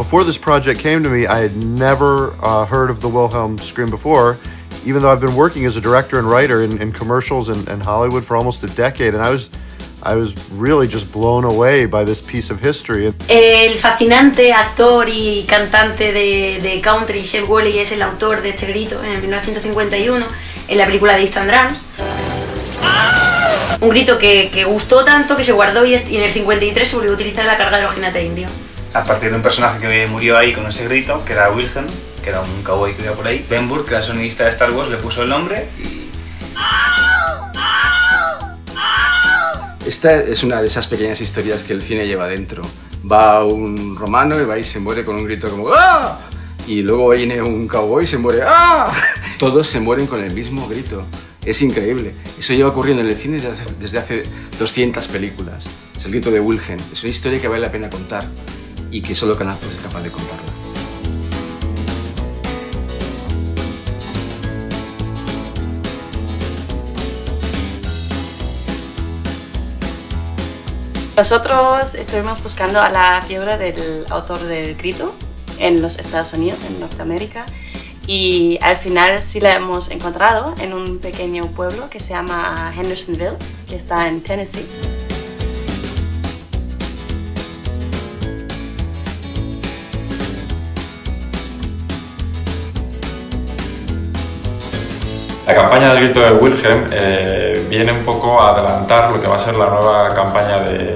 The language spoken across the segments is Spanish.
before this project came to me, I had never uh, heard of the Wilhelm scream before, even though I've been working as a director and writer in, in commercials and, and Hollywood for almost a decade, and I was I was really just blown away by this piece of history. El fascinante actor y cantante de, de country, Jeff Woolley, es el autor de este grito en 1951 en la película de Eastern Drums. Un grito que, que, gustó tanto que se guardó y en el 53 se volvió a utilizar en la carga de los jinetes indios. A partir de un personaje que murió ahí con ese grito, que era Wilhelm, que era un cowboy que iba por ahí, Ben Burtt, que era sonidista de Star Wars, le puso el nombre y Esta es una de esas pequeñas historias que el cine lleva dentro. Va un romano y va y se muere con un grito como ¡Ah! Y luego viene un cowboy y se muere ¡Ah! Todos se mueren con el mismo grito. Es increíble. Eso lleva ocurriendo en el cine desde hace 200 películas. Es el grito de Wilhelm. Es una historia que vale la pena contar y que solo Canal es capaz de contarla. Nosotros estuvimos buscando a la figura del autor del grito en los Estados Unidos, en Norteamérica, y al final sí la hemos encontrado en un pequeño pueblo que se llama Hendersonville, que está en Tennessee. La campaña del grito de Wilhelm eh, viene un poco a adelantar lo que va a ser la nueva campaña de,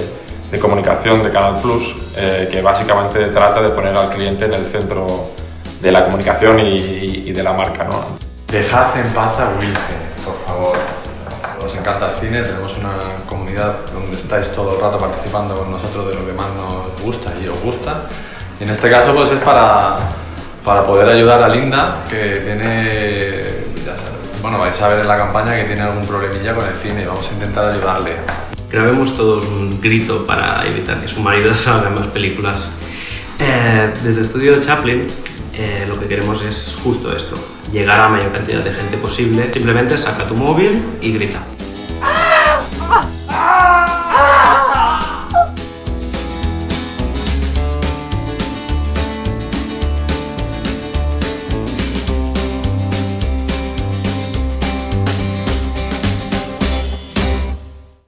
de comunicación de Canal Plus, eh, que básicamente trata de poner al cliente en el centro de la comunicación y, y de la marca. ¿no? Dejad en paz a Wilhelm, por favor. Os encanta el cine, tenemos una comunidad donde estáis todo el rato participando con nosotros de lo que más nos gusta y os gusta. Y en este caso pues es para, para poder ayudar a Linda, que tiene vais a ver en la campaña que tiene algún problemilla con el cine vamos a intentar ayudarle. Grabemos todos un grito para evitar que su marido salga en más películas. Eh, desde el estudio de Chaplin eh, lo que queremos es justo esto, llegar a la mayor cantidad de gente posible. Simplemente saca tu móvil y grita.